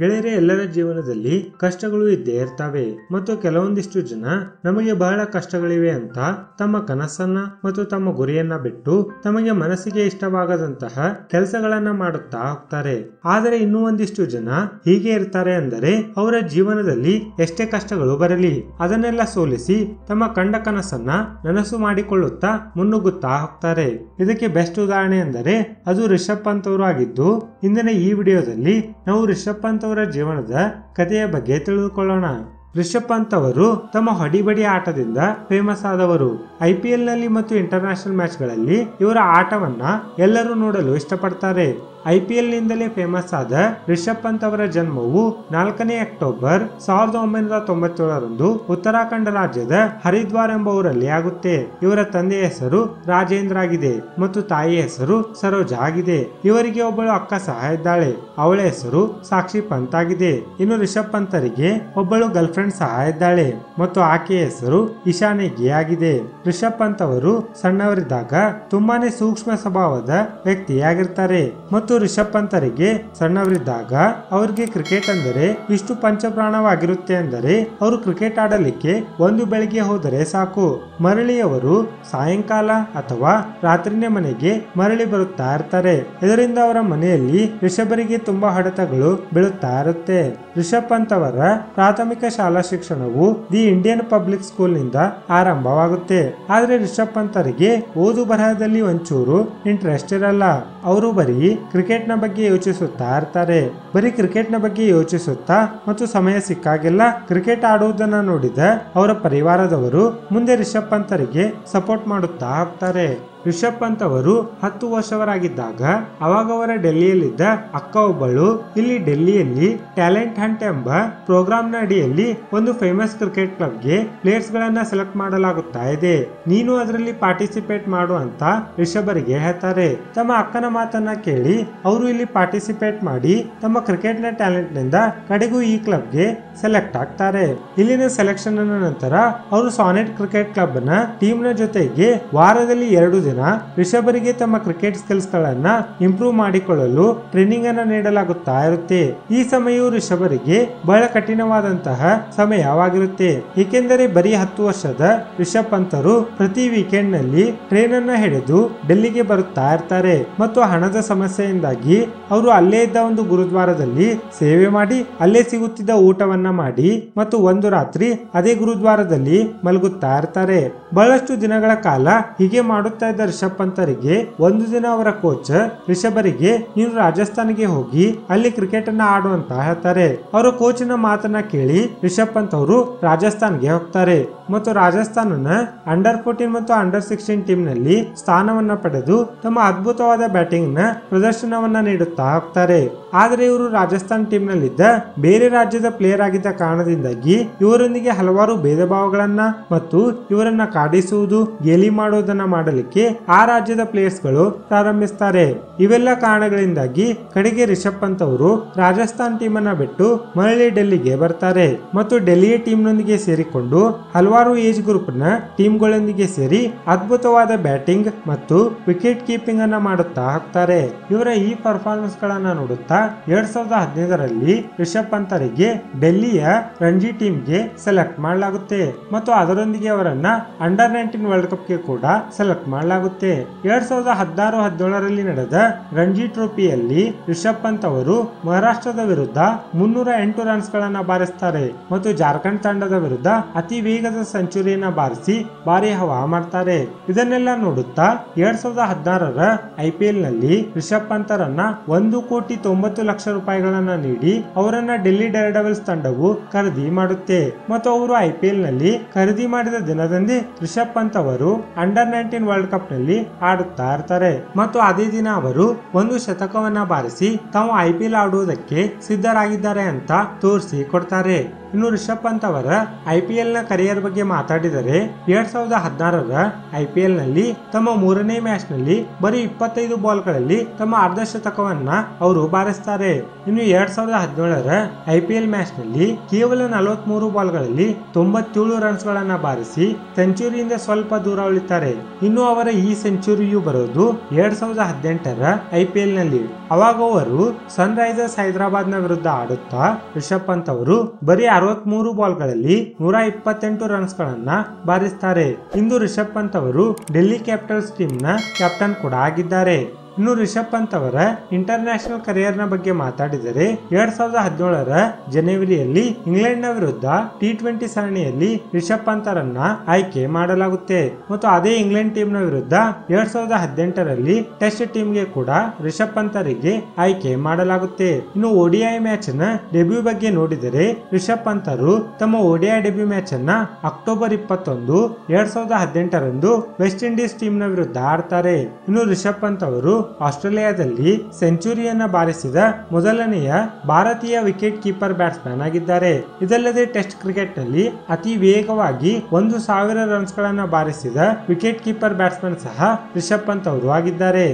ಗೆಳೆಯರೆ, ಎಲ್ಲರ ಜೀವನದಲ್ಲಿ ಕಷ್ಟಗಳು ಇದ್ದೇ ಇರ್ತವೆ. ಮತ್ತು ಕೆಲವೊಂದಿಷ್ಟು ಜನ ನಮಗೆ ಬಹಳ ಕಷ್ಟಗಳಿವೆ ಅಂತ ತಮ್ಮ ಕನಸನ್ನ ಮತ್ತು ತಮ್ಮ ಗುರಿಯನ್ನ ಬಿಟ್ಟು ತಮಗೆ ಮನಸ್ಸಿಗೆ ಇಷ್ಟವಾಗದಂತಹ ಕೆಲಸಗಳನ್ನ ಮಾಡುತ್ತಾ ಹೋಗ್ತಾರೆ. ಆದರೆ ಇನ್ನೂ ಒಂದಿಷ್ಟು ಜನ ಹೀಗೆ ಇರ್ತಾರೆ ಅಂದರೆ ಅವರ ಜೀವನದಲ್ಲಿ ಎಷ್ಟೇ ಕಷ್ಟಗಳು ಬರಲಿ, ಅದನ್ನೆಲ್ಲ ಸೋಲಿಸಿ ತಮ್ಮ ಕಂಡ ಕನಸನ್ನ ನನಸು ಮಾಡಿಕೊಳ್ಳುತ್ತಾ ಮುನ್ನುಗ್ಗುತ್ತಾ ಹೋಗ್ತಾರೆ. ಇದಕ್ಕೆ ಬೆಸ್ಟ್ ಉದಾಹರಣೆ ಅಂದರೆ ಅದು ರಿಷಬ್ ಪಂತ್ ಅವರು ಆಗಿದ್ದು, ಇಂದಿನ ಈ ವಿಡಿಯೋದಲ್ಲಿ ನಾವು ರಿಷಬ್ ಪಂತ್ ಅವರ ಜೀವನದ ಕಥೆಯ ಬಗ್ಗೆ ತಿಳಿದುಕೊಳ್ಳೋಣ. ರಿಷಬ್ ಪಂತ್ ಅವರು ತಮ್ಮ ಹೊಡಿಬಡಿ ಆಟದಿಂದ ಫೇಮಸ್ ಆದವರು. ಐ ಪಿ ಎಲ್ನಲ್ಲಿ ಮತ್ತು ಇಂಟರ್ನ್ಯಾಷನಲ್ ಮ್ಯಾಚ್ಗಳಲ್ಲಿ ಇವರ ಆಟವನ್ನ ಎಲ್ಲರೂ ನೋಡಲು ಇಷ್ಟಪಡ್ತಾರೆ. ಐ ಪಿ ಎಲ್ ನಿಂದಲೇ ಫೇಮಸ್ ಆದ ರಿಷಬ್ ಪಂತ್ ಅವರ ಜನ್ಮವು ನಾಲ್ಕನೇ ಅಕ್ಟೋಬರ್ ಸಾವಿರದ ಒಂಬೈನೂರ ತೊಂಬತ್ತೇಳರಂದು ಉತ್ತರಾಖಂಡ ರಾಜ್ಯದ ಹರಿದ್ವಾರ್ ಎಂಬ ಊರಲ್ಲಿ ಆಗುತ್ತೆ. ಇವರ ತಂದೆಯ ಹೆಸರು ರಾಜೇಂದ್ರ ಆಗಿದೆ ಮತ್ತು ತಾಯಿಯ ಹೆಸರು ಸರೋಜಾ ಆಗಿದೆ. ಇವರಿಗೆ ಒಬ್ಬಳು ಅಕ್ಕ ಸಹ ಇದ್ದಾಳೆ. ಅವಳ ಹೆಸರು ಸಾಕ್ಷಿ ಪಂತ್ ಆಗಿದೆ. ಇನ್ನು ರಿಷಬ್ ಪಂತರಿಗೆ ಒಬ್ಬಳು ಗರ್ಲ್ ಫ್ರೆಂಡ್ ಸಹ ಇದ್ದಾಳೆ ಮತ್ತು ಆಕೆಯ ಹೆಸರು ಇಶಾನೆ ಗಿ ಆಗಿದೆ ರಿಷಬ್ ಪಂತ್ ಅವರು ಸಣ್ಣವರಿದ್ದಾಗ ತುಂಬಾನೇ ಸೂಕ್ಷ್ಮ ಸ್ವಭಾವದ ವ್ಯಕ್ತಿಯಾಗಿರ್ತಾರೆ ಮತ್ತು ರಿಷಬ್ ಪಂತರಿಗೆ ಸಣ್ಣವರಿದ್ದಾಗ ಅವರಿಗೆ ಕ್ರಿಕೆಟ್ ಅಂದರೆ ಇಷ್ಟು ಪಂಚಪ್ರಾಣವಾಗಿರುತ್ತೆ ಅಂದರೆ ಅವರು ಕ್ರಿಕೆಟ್ ಆಡಲಿಕ್ಕೆ ಒಂದು ಬೆಳಿಗ್ಗೆ ಹೋದರೆ ಸಾಕು. ಮರಳಿ ಅವರು ಸಾಯಂಕಾಲ ಅಥವಾ ರಾತ್ರಿನೇ ಮನೆಗೆ ಮರಳಿ ಬರುತ್ತಾ ಇರ್ತಾರೆ. ಇದರಿಂದ ಅವರ ಮನೆಯಲ್ಲಿ ರಿಷಬರಿಗೆ ತುಂಬಾ ಹಡತಗಳು ಬೀಳುತ್ತಾ ಇರುತ್ತೆ. ರಿಷಬ್ ಪಂತ್ ಅವರ ಪ್ರಾಥಮಿಕ ಶಾಲಾ ಶಿಕ್ಷಣವು ದಿ ಇಂಡಿಯನ್ ಪಬ್ಲಿಕ್ ಸ್ಕೂಲ್ನಿಂದ ಆರಂಭವಾಗುತ್ತೆ. ಆದ್ರೆ ರಿಷಬ್ ಪಂತರಿಗೆ ಓದು ಬರಹದಲ್ಲಿ ಒಂಚೂರು ಇಂಟ್ರೆಸ್ಟ್ ಇರಲ್ಲ. ಅವರು ಬರೀ ಕ್ರಿಕೆಟ್ನ ಬಗ್ಗೆ ಯೋಚಿಸುತ್ತಾ ಇರ್ತಾರೆ. ಬರೀ ಕ್ರಿಕೆಟ್ನ ಬಗ್ಗೆ ಯೋಚಿಸುತ್ತಾ ಮತ್ತು ಸಮಯ ಸಿಕ್ಕಾಗೆಲ್ಲ ಕ್ರಿಕೆಟ್ ಆಡುವುದನ್ನ ನೋಡಿದ ಅವರ ಪರಿವಾರದವರು ಮುಂದೆ ರಿಷಬ್ ಪಂತರಿಗೆ ಸಪೋರ್ಟ್ ಮಾಡುತ್ತಾ ಹೋಗ್ತಾರೆ. ರಿಷಬ್ ಪಂತ್ ಅವರು ಹತ್ತು ವರ್ಷವರಾಗಿದ್ದಾಗ ಅವಾಗ ಅವರ ಡೆಲ್ಲಿಯಲ್ಲಿದ್ದ ಅಕ್ಕ ಒಬ್ಬಳು ಇಲ್ಲಿ ಡೆಲ್ಲಿಯಲ್ಲಿ ಟ್ಯಾಲೆಂಟ್ ಹಂಟ್ ಎಂಬ ಪ್ರೋಗ್ರಾಮ್ನ ಅಡಿಯಲ್ಲಿ ಒಂದು ಫೇಮಸ್ ಕ್ರಿಕೆಟ್ ಕ್ಲಬ್ಗೆ ಪ್ಲೇಯರ್ಸ್ ಗಳನ್ನ ಸೆಲೆಕ್ಟ್ ಮಾಡಲಾಗುತ್ತಾ ಇದೆ. ನೀನು ಅದರಲ್ಲಿ ಪಾರ್ಟಿಸಿಪೇಟ್ ಮಾಡು ಅಂತ ರಿಷಬರಿಗೆ ಹೇಳ್ತಾರೆ. ತಮ್ಮ ಅಕ್ಕನ ಮಾತನ್ನ ಕೇಳಿ ಅವರು ಇಲ್ಲಿ ಪಾರ್ಟಿಸಿಪೇಟ್ ಮಾಡಿ ತಮ್ಮ ಕ್ರಿಕೆಟ್ನ ಟ್ಯಾಲೆಂಟ್ನಿಂದ ಕಡೆಗೂ ಈ ಕ್ಲಬ್ಗೆ ಸೆಲೆಕ್ಟ್ ಆಗ್ತಾರೆ. ಇಲ್ಲಿನ ಸೆಲೆಕ್ಷನ್ ನಂತರ ಅವರು ಸಾನೆಟ್ ಕ್ರಿಕೆಟ್ ಕ್ಲಬ್ನ ಟೀಮ್ನ ಜೊತೆಗೆ ವಾರದಲ್ಲಿ ಎರಡು ರಿಷಬರಿಗೆ ತಮ್ಮ ಕ್ರಿಕೆಟ್ ಸ್ಕಿಲ್ಸ್ ಗಳನ್ನ ಇಂಪ್ರೂವ್ ಮಾಡಿಕೊಳ್ಳಲು ಟ್ರೈನಿಂಗ್ ಅನ್ನ ನೀಡಲಾಗುತ್ತಾ ಇರುತ್ತೆ. ಈ ಸಮಯವು ರಿಷಬರಿಗೆ ಬಹಳ ಕಠಿಣವಾದಂತಹ ಸಮಯವಾಗಿರುತ್ತೆ. ಏಕೆಂದರೆ ಬರೀ ಹತ್ತು ವರ್ಷದ ರಿಷಬ್ ಪಂತರು ಪ್ರತಿ ವೀಕೆಂಡ್ನಲ್ಲಿ ಟ್ರೈನ್ ಅನ್ನ ಹಿಡಿದು ಡೆಲ್ಲಿಗೆ ಬರುತ್ತಾ ಇರ್ತಾರೆ. ಮತ್ತು ಹಣದ ಸಮಸ್ಯೆಯಿಂದಾಗಿ ಅವರು ಅಲ್ಲೇ ಇದ್ದ ಒಂದು ಗುರುದ್ವಾರದಲ್ಲಿ ಸೇವೆ ಮಾಡಿ, ಅಲ್ಲೇ ಸಿಗುತ್ತಿದ್ದ ಊಟವನ್ನ ಮಾಡಿ ಮತ್ತು ಒಂದು ರಾತ್ರಿ ಅದೇ ಗುರುದ್ವಾರದಲ್ಲಿ ಮಲಗುತ್ತಾ ಇರ್ತಾರೆ. ಬಹಳಷ್ಟು ದಿನಗಳ ಕಾಲ ಹೀಗೆ ಮಾಡುತ್ತಾ ಇದ್ದ ರಿಷಬ್ ಪಂತರಿಗೆ ಒಂದು ದಿನ ಅವರ ಕೋಚ್ ರಿಷಬರಿಗೆ ನೀನು ರಾಜಸ್ಥಾನ್ಗೆ ಹೋಗಿ ಅಲ್ಲಿ ಕ್ರಿಕೆಟ್ ಅನ್ನ ಆಡು ಅಂತ ಹೇಳ್ತಾರೆ. ಅವರ ಕೋಚಿನ ಮಾತನ್ನ ಕೇಳಿ ರಿಷಬ್ ಪಂತ್ ಅವರು ರಾಜಸ್ಥಾನ್ಗೆ ಹೋಗ್ತಾರೆ. ಮತ್ತು ರಾಜಸ್ಥಾನನ ಅಂಡರ್ ಫೋರ್ಟೀನ್ ಮತ್ತು ಅಂಡರ್ ಸಿಕ್ಸ್ಟೀನ್ ಟೀಮ್ನಲ್ಲಿ ಸ್ಥಾನವನ್ನ ಪಡೆದು ತಮ್ಮ ಅದ್ಭುತವಾದ ಬ್ಯಾಟಿಂಗ್ನ ಪ್ರದರ್ಶನವನ್ನ ನೀಡುತ್ತಾ ಹೋಗ್ತಾರೆ. ಆದರೆ ಇವರು ರಾಜಸ್ಥಾನ್ ಟೀಮ್ನಲ್ಲಿದ್ದ ಬೇರೆ ರಾಜ್ಯದ ಪ್ಲೇಯರ್ ಆಗಿದ್ದ ಕಾರಣದಿಂದಾಗಿ ಇವರೊಂದಿಗೆ ಹಲವಾರು ಭೇದ ಭಾವಗಳನ್ನ ಮತ್ತು ಇವರನ್ನ ಕಾಡಿಸುವುದು, ಗೇಲಿ ಮಾಡುವುದನ್ನ ಮಾಡಲಿಕ್ಕೆ ಆ ರಾಜ್ಯದ ಪ್ಲೇಯರ್ಸ್ಗಳು ಪ್ರಾರಂಭಿಸ್ತಾರೆ. ಇವೆಲ್ಲ ಕಾರಣಗಳಿಂದಾಗಿ ಕಡೆಗೆ ರಿಷಬ್ ಪಂತ್ ಅವರು ರಾಜಸ್ಥಾನ್ ಟೀಮ್ ಬಿಟ್ಟು ಮರಳಿ ಡೆಲ್ಲಿಗೆ ಬರ್ತಾರೆ. ಮತ್ತು ಡೆಲ್ಲಿಯ ಟೀಮ್ನೊಂದಿಗೆ ಸೇರಿಕೊಂಡು ಹಲವಾರು ಏಜ್ ಗ್ರೂಪ್ನ ಟೀಮ್ಗಳೊಂದಿಗೆ ಸೇರಿ ಅದ್ಭುತವಾದ ಬ್ಯಾಟಿಂಗ್ ಮತ್ತು ವಿಕೆಟ್ ಕೀಪಿಂಗ್ ಅನ್ನ ಮಾಡುತ್ತಾ ಹಾಕ್ತಾರೆ ಇವರ ಈ ಪರ್ಫಾರ್ಮೆನ್ಸ್ ಗಳನ್ನ ನೋಡುತ್ತಾ ಎರಡ್ ಸಾವಿರದ ಹದಿನೈದರಲ್ಲಿ ರಿಷಬ್ ಪಂತರಿಗೆ ಡೆಲ್ಲಿಯ ರಣಜಿ ಟೀಮ್ಗೆ ಸೆಲೆಕ್ಟ್ ಮಾಡಲಾಗುತ್ತೆ ಮತ್ತು ಅದರೊಂದಿಗೆ ಅವರನ್ನ ಅಂಡರ್ ನೈನ್ಟೀನ್ ವರ್ಲ್ಡ್ ಕಪ್ಗೆ ಕೂಡ ಸೆಲೆಕ್ಟ್ ಮಾಡಲಾಗುತ್ತೆ. ಎರಡ್ ಸಾವಿರದ ಹದಿನಾರು, ಹದಿನೇಳರಲ್ಲಿ ನಡೆದ ರಣಜಿ ಟ್ರೋಫಿಯಲ್ಲಿ ರಿಷಬ್ ಪಂತ್ ಅವರು ಮಹಾರಾಷ್ಟ್ರದ ವಿರುದ್ಧ ಮುನ್ನೂರ ಎಂಟು ರನ್ಸ್ ಗಳನ್ನ ಬಾರಿಸ್ತಾರೆ ಮತ್ತು ಜಾರ್ಖಂಡ್ ತಂಡದ ವಿರುದ್ಧ ಅತಿ ವೇಗದ ಸೆಂಚುರಿಯನ್ನ ಬಾರಿಸಿ ಭಾರಿ ಹವಾ ಮಾಡ್ತಾರೆ. ಇದನ್ನೆಲ್ಲ ನೋಡುತ್ತಾ ಎರಡ್ ಸಾವಿರದ ಹದಿನಾರರ ಐ ಪಿ ಎಲ್ನಲ್ಲಿ ರಿಷಬ್ ಪಂತರನ್ನ ಒಂದು ಕೋಟಿ ತೊಂಬತ್ತು ಲಕ್ಷ ರೂಪಾಯಿಗಳನ್ನ ನೀಡಿ ಅವರನ್ನ ಡೆಲ್ಲಿ ಡೇರ್ ಡೆವಲ್ಸ್ ತಂಡವು ಖರೀದಿ ಮಾಡುತ್ತೆ. ಮತ್ತು ಅವರು ಐ ಪಿ ಎಲ್ನಲ್ಲಿ ಖರೀದಿ ಮಾಡಿದ ದಿನದಂದೇ ರಿಷಬ್ ಪಂತ್ ಅವರು ಅಂಡರ್ ನೈನ್ಟೀನ್ ವರ್ಲ್ಡ್ ಕಪ್ನಲ್ಲಿ ಆಡುತ್ತಾ ಇರ್ತಾರೆ. ಮತ್ತು ಅದೇ ದಿನ ಅವರು ಒಂದು ಶತಕವನ್ನ ಬಾರಿಸಿ ತಾವು ಐ ಪಿ ಎಲ್ ಆಡುವುದಕ್ಕೆ ಸಿದ್ಧರಾಗಿದ್ದಾರೆ ಅಂತ ತೋರಿಸಿ ಕೊಡ್ತಾರೆ. ಇನ್ನು ರಿಷಬ್ ಪಂತ್ ಅವರ ಐ ಪಿ ಎಲ್ನ ಕರಿಯರ್ ಬಗ್ಗೆ ಮಾತಾಡಿದರೆ ಎರಡ್ ಸಾವಿರದ ಹದಿನಾರರ ಐ ನಲ್ಲಿ ತಮ್ಮ ಮೂರನೇ ಮ್ಯಾಚ್ನಲ್ಲಿ ಬರೀ ಇಪ್ಪತ್ತೈದು ಬಾಲ್ಗಳಲ್ಲಿ ತಮ್ಮ ಅರ್ಧ ಶತಕವನ್ನ ಅವರು ಬಾರಿಸ್ತಾರೆ. ಇನ್ನು ಎರಡ್ ಸಾವಿರದ ಹದಿನೇಳರ ಐ ಮ್ಯಾಚ್ನಲ್ಲಿ ಕೇವಲ ನಲವತ್ಮೂರು ಬಾಲ್ಗಳಲ್ಲಿ ತೊಂಬತ್ತೇಳು ರನ್ಸ್ ಗಳನ್ನ ಬಾರಿಸಿ ಸೆಂಚುರಿಯಿಂದ ಸ್ವಲ್ಪ ದೂರ ಉಳಿತಾರೆ. ಇನ್ನು ಅವರ ಈ ಸೆಂಚುರಿಯು ಬರೋದು ಎರಡ್ ಸಾವಿರದ ಹದಿನೆಂಟರ ಐ ನಲ್ಲಿ. ಅವಾಗ ಅವರು ಸನ್ ರೈಸರ್ಸ್ ಹೈದರಾಬಾದ್ನ ವಿರುದ್ಧ ಆಡುತ್ತಾ ರಿಷಬ್ ಪಂತ್ ಅವರು ಬರೀ ಅರವತ್ಮೂರು ಬಾಲ್ಗಳಲ್ಲಿ ನೂರ ಇಪ್ಪತ್ತೆಂಟು ರನ್ಸ್ ಗಳನ್ನ ಬಾರಿಸ್ತಾರೆ. ಇಂದು ರಿಷಬ್ ಪಂತ್ ಅವರು ಡೆಲ್ಲಿ ಕ್ಯಾಪಿಟಲ್ಸ್ ಟೀಮ್ನ ಕ್ಯಾಪ್ಟನ್ ಕೂಡ ಆಗಿದ್ದಾರೆ. ಇನ್ನು ರಿಷಬ್ ಪಂತ್ ಅವರ ಇಂಟರ್ನ್ಯಾಷನಲ್ ಕರಿಯರ್ನ ಬಗ್ಗೆ ಮಾತಾಡಿದರೆ, ಎರಡ್ ಸಾವಿರದ ಹದಿನೇಳರ ಜನವರಿಯಲ್ಲಿ ಇಂಗ್ಲೆಂಡ್ನ ವಿರುದ್ಧ ಟಿ ಟ್ವೆಂಟಿ ಸರಣಿಯಲ್ಲಿ ರಿಷಬ್ ಪಂತರನ್ನ ಆಯ್ಕೆ ಮಾಡಲಾಗುತ್ತೆ. ಮತ್ತು ಅದೇ ಇಂಗ್ಲೆಂಡ್ ಟೀಮ್ನ ವಿರುದ್ಧ ಎರಡ್ ಸಾವಿರದ ಹದಿನೆಂಟರಲ್ಲಿ ಟೆಸ್ಟ್ ಟೀಮ್ಗೆ ಕೂಡ ರಿಷಬ್ ಪಂತರಿಗೆ ಆಯ್ಕೆ ಮಾಡಲಾಗುತ್ತೆ. ಇನ್ನು ಒಡಿಐ ಮ್ಯಾಚ್ನ ಡೆಬ್ಯೂ ಬಗ್ಗೆ ನೋಡಿದರೆ, ರಿಷಬ್ ಪಂತರು ತಮ್ಮ ಒಡಿಐ ಡೆಬ್ಯೂ ಮ್ಯಾಚ್ ಅನ್ನ ಅಕ್ಟೋಬರ್ ಇಪ್ಪತ್ತೊಂದು, ಎರಡ್ ಸಾವಿರದ ಹದಿನೆಂಟರಂದು ವೆಸ್ಟ್ ಇಂಡೀಸ್ ಟೀಮ್ನ ವಿರುದ್ಧ ಆಡ್ತಾರೆ. ಇನ್ನು ರಿಷಬ್ ಪಂತ್ ಅವರು ಆಸ್ಟ್ರೇಲಿಯಾದಲ್ಲಿ ಸೆಂಚುರಿಯನ್ನ ಬಾರಿಸಿದ ಮೊದಲನೆಯ ಭಾರತೀಯ ವಿಕೆಟ್ ಕೀಪರ್ ಬ್ಯಾಟ್ಸ್ಮನ್ ಆಗಿದ್ದಾರೆ. ಇದಲ್ಲದೆ ಟೆಸ್ಟ್ ಕ್ರಿಕೆಟ್ನಲ್ಲಿ ಅತಿ ವೇಗವಾಗಿ ಒಂದು ಸಾವಿರ ರನ್ಸ್ ಗಳನ್ನ ಬಾರಿಸಿದ ವಿಕೆಟ್ ಕೀಪರ್ ಬ್ಯಾಟ್ಸ್ಮನ್ ಸಹ ರಿಷಬ್ ಪಂತ್ ಅವರು ಆಗಿದ್ದಾರೆ.